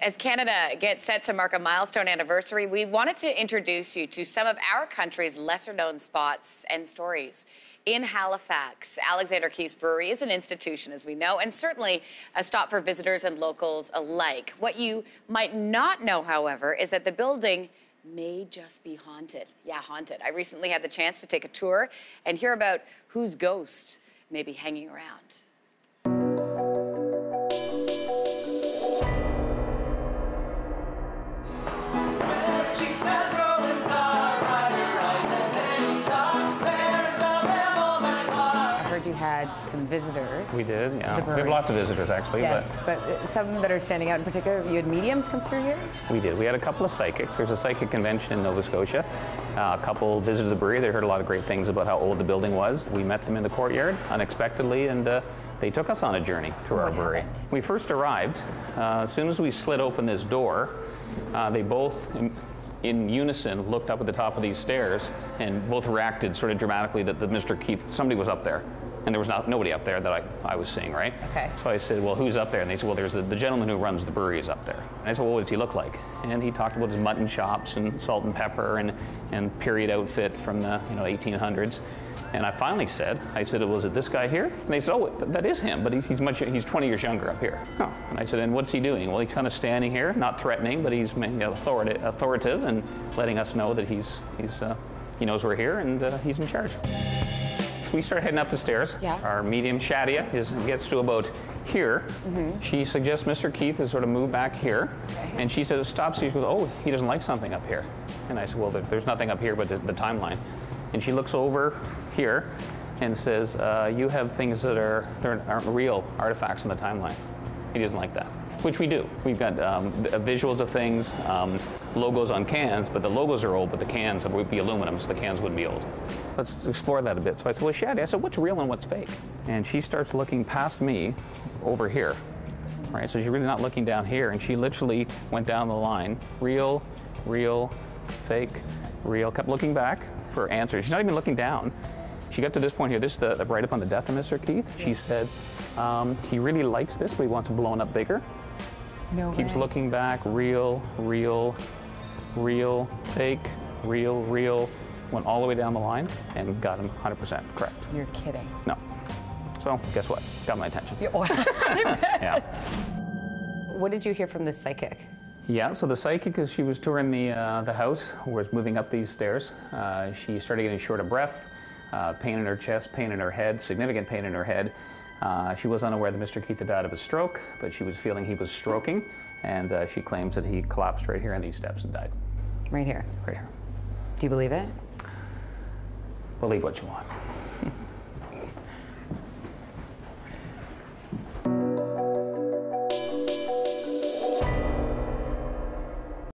As Canada gets set to mark a milestone anniversary, we wanted to introduce you to some of our country's lesser known spots and stories. In Halifax, Alexander Keith's Brewery is an institution, as we know, and certainly a stop for visitors and locals alike. What you might not know, however, is that the building may just be haunted. Yeah, haunted. I recently had the chance to take a tour and hear about whose ghost may be hanging around. Had some visitors. We did, yeah. We have lots of visitors, actually. Yes, but, but some that are standing out in particular. You had mediums come through here? We did. We had a couple of psychics. There's a psychic convention in Nova Scotia. Uh, a couple visited the brewery. They heard a lot of great things about how old the building was. We met them in the courtyard unexpectedly, and uh, they took us on a journey through our brewery. We first arrived. Uh, as soon as we slid open this door, uh, they both in unison looked up at the top of these stairs and both reacted sort of dramatically that, that Mr. Keith, somebody was up there and there was not, nobody up there that I, I was seeing, right? Okay. So I said, well, who's up there? And they said, well, there's the, the gentleman who runs the brewery is up there. And I said, well, what does he look like? And he talked about his mutton chops and salt and pepper and, and period outfit from the you know 1800s. And I finally said, I said, was it this guy here? And they said, oh, that is him, but he's much, he's 20 years younger up here. Oh. And I said, and what's he doing? Well, he's kind of standing here, not threatening, but he's authoritative and letting us know that he's, he's, uh, he knows we're here and uh, he's in charge we start heading up the stairs. Yeah. Our medium Shadia is gets to about here. Mm -hmm. She suggests Mr. Keith to sort of move back here, okay. and she says stop. She goes, oh, he doesn't like something up here. And I said, well, there's nothing up here but the, the timeline. And she looks over here and says, uh, you have things that are that aren't real artifacts in the timeline. He doesn't like that which we do. We've got um, visuals of things, um, logos on cans, but the logos are old, but the cans would be aluminum, so the cans wouldn't be old. Let's explore that a bit. So I said, well, Shadi, I said, what's real and what's fake? And she starts looking past me over here, right? So she's really not looking down here, and she literally went down the line, real, real, fake, real, kept looking back for answers. She's not even looking down. She got to this point here, this is the, right up on the death of Mr. Keith. She said, um, he really likes this, but he wants it blown up bigger. No Keeps way. looking back, real, real, real, fake, real, real. Went all the way down the line and got him 100% correct. You're kidding. No. So guess what? Got my attention. Yeah. yeah. What did you hear from the psychic? Yeah, so the psychic, as she was touring the, uh, the house, was moving up these stairs. Uh, she started getting short of breath, uh, pain in her chest, pain in her head, significant pain in her head. Uh, she was unaware that Mr. Keith had died of a stroke, but she was feeling he was stroking, and uh, she claims that he collapsed right here on these steps and died. Right here? Right here. Do you believe it? Believe what you want.